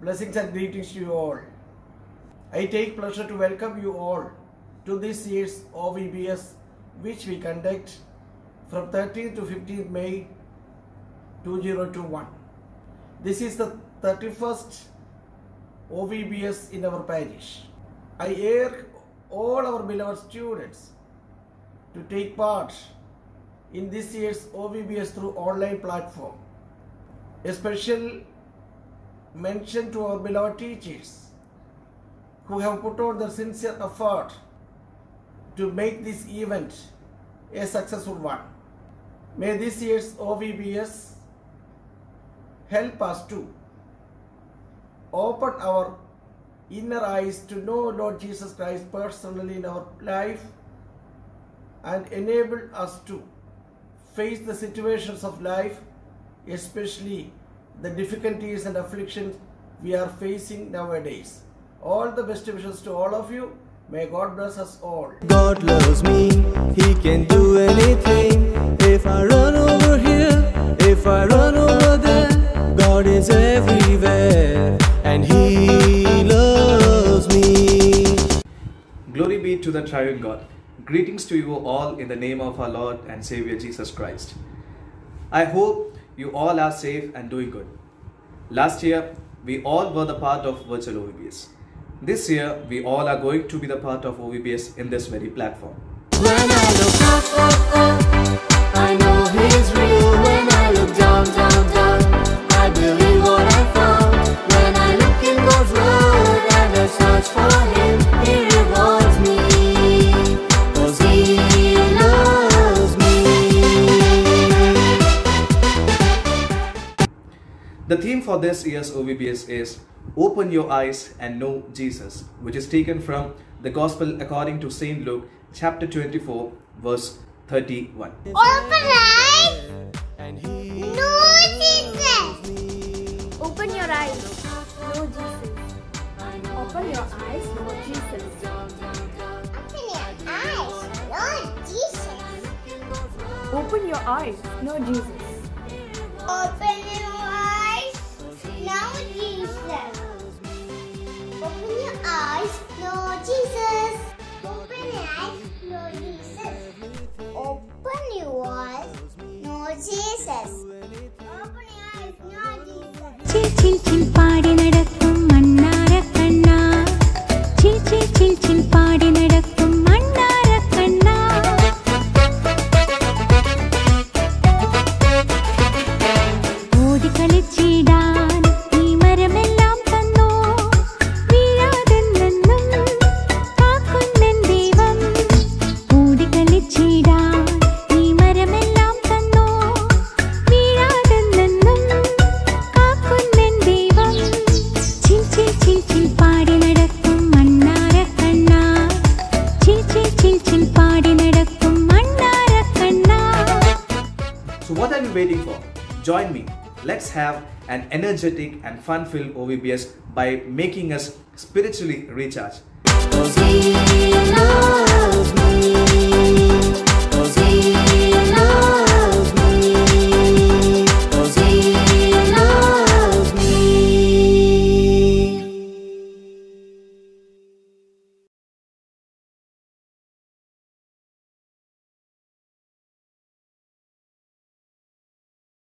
Blessings and greetings to you all. I take pleasure to welcome you all to this year's OVBS, which we conduct from 13th to 15th May 2021. This is the 31st OVBS in our parish. I urge all our beloved students to take part in this year's OVBS through online platform. A special mention to our beloved teachers who have put out their sincere effort to make this event a successful one. May this year's OVBS help us to open our inner eyes to know Lord Jesus Christ personally in our life and enable us to face the situations of life, especially the difficulties and afflictions we are facing nowadays. All the best wishes to all of you. May God bless us all. God loves me, He can do anything. If I run over here, if I run over there, God is everywhere and He loves me. Glory be to the triune God. Greetings to you all in the name of our Lord and Savior Jesus Christ. I hope you all are safe and doing good. Last year, we all were the part of virtual OVBS. This year, we all are going to be the part of OVBS in this very platform. The theme for this year's OVBS is Open Your Eyes and Know Jesus, which is taken from the Gospel according to St. Luke, chapter 24, verse 31. Open eyes, And He know Jesus. Open your eyes, know Jesus. Open your eyes, know Jesus. Open your eyes, know Jesus. Open your Open your eyes, know Jesus. Open your eyes, know Jesus. Open your eyes, know Jesus. Are you waiting for? Join me. Let's have an energetic and fun filled OVBS by making us spiritually recharge. 'Cause He loves